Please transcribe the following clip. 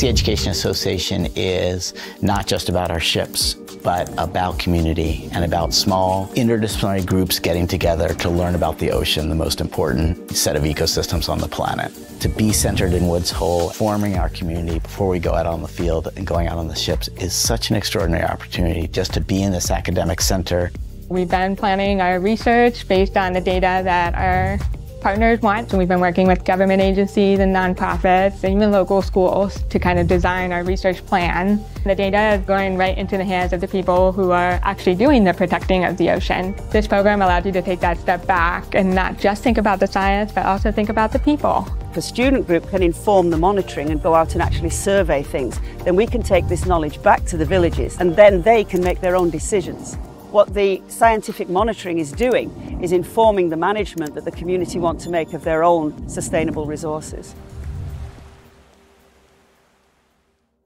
Sea Education Association is not just about our ships, but about community and about small interdisciplinary groups getting together to learn about the ocean, the most important set of ecosystems on the planet. To be centered in Woods Hole, forming our community before we go out on the field and going out on the ships is such an extraordinary opportunity just to be in this academic center. We've been planning our research based on the data that our partners want. So we've been working with government agencies and nonprofits and even local schools to kind of design our research plan. The data is going right into the hands of the people who are actually doing the protecting of the ocean. This program allows you to take that step back and not just think about the science, but also think about the people. If a student group can inform the monitoring and go out and actually survey things, then we can take this knowledge back to the villages and then they can make their own decisions. What the scientific monitoring is doing is informing the management that the community want to make of their own sustainable resources.